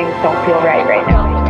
things don't feel right right now.